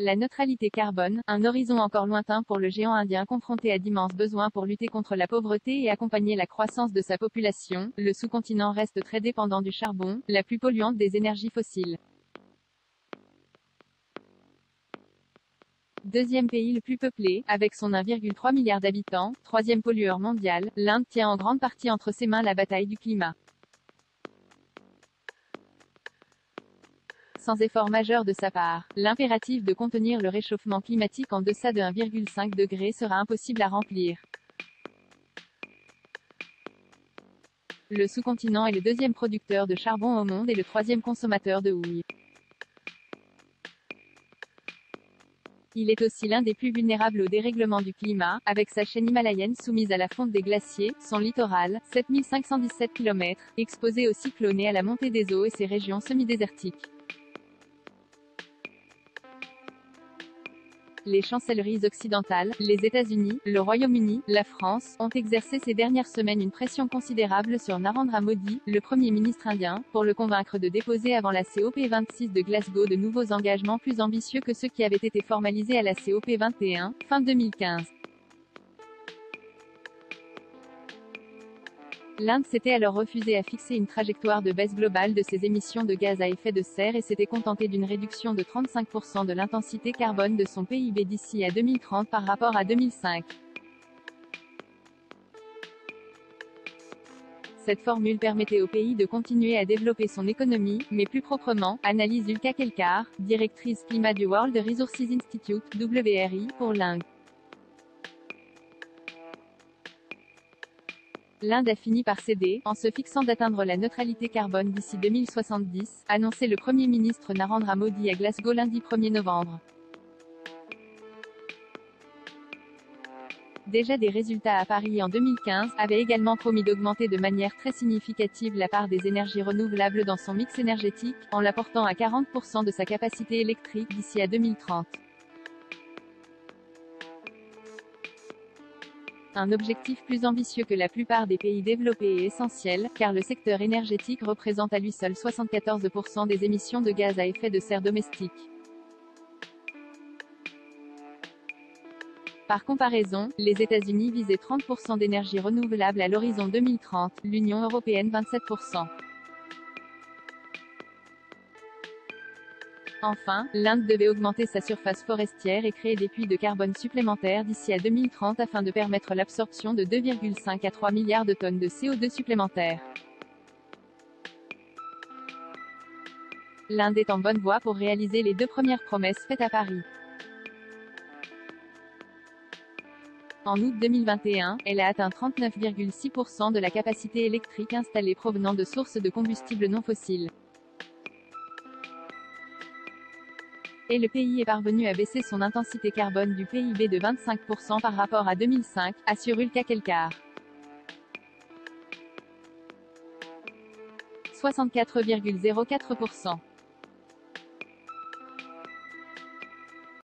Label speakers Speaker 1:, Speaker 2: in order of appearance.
Speaker 1: La neutralité carbone, un horizon encore lointain pour le géant indien confronté à d'immenses besoins pour lutter contre la pauvreté et accompagner la croissance de sa population, le sous-continent reste très dépendant du charbon, la plus polluante des énergies fossiles. Deuxième pays le plus peuplé, avec son 1,3 milliard d'habitants, troisième pollueur mondial, l'Inde tient en grande partie entre ses mains la bataille du climat. Sans effort majeur de sa part, l'impératif de contenir le réchauffement climatique en deçà de 1,5 degré sera impossible à remplir. Le sous-continent est le deuxième producteur de charbon au monde et le troisième consommateur de houille. Il est aussi l'un des plus vulnérables au dérèglement du climat, avec sa chaîne himalayenne soumise à la fonte des glaciers, son littoral, 7517 km, exposé aux cyclones et à la montée des eaux et ses régions semi-désertiques. Les chancelleries occidentales, les États-Unis, le Royaume-Uni, la France, ont exercé ces dernières semaines une pression considérable sur Narendra Modi, le Premier ministre indien, pour le convaincre de déposer avant la COP26 de Glasgow de nouveaux engagements plus ambitieux que ceux qui avaient été formalisés à la COP21, fin 2015. L'Inde s'était alors refusé à fixer une trajectoire de baisse globale de ses émissions de gaz à effet de serre et s'était contenté d'une réduction de 35% de l'intensité carbone de son PIB d'ici à 2030 par rapport à 2005. Cette formule permettait au pays de continuer à développer son économie, mais plus proprement, analyse Ulka Kelkar, directrice climat du World Resources Institute, WRI, pour l'Inde. l'Inde a fini par céder, en se fixant d'atteindre la neutralité carbone d'ici 2070, annoncé le Premier ministre Narendra Modi à Glasgow lundi 1er novembre. Déjà des résultats à Paris en 2015, avait également promis d'augmenter de manière très significative la part des énergies renouvelables dans son mix énergétique, en la portant à 40% de sa capacité électrique d'ici à 2030. Un objectif plus ambitieux que la plupart des pays développés est essentiel, car le secteur énergétique représente à lui seul 74% des émissions de gaz à effet de serre domestiques. Par comparaison, les États-Unis visaient 30% d'énergie renouvelable à l'horizon 2030, l'Union européenne 27%. Enfin, l'Inde devait augmenter sa surface forestière et créer des puits de carbone supplémentaires d'ici à 2030 afin de permettre l'absorption de 2,5 à 3 milliards de tonnes de CO2 supplémentaires. L'Inde est en bonne voie pour réaliser les deux premières promesses faites à Paris. En août 2021, elle a atteint 39,6% de la capacité électrique installée provenant de sources de combustibles non fossiles. Et le pays est parvenu à baisser son intensité carbone du PIB de 25% par rapport à 2005, assure Ulka Kelkar. 64,04%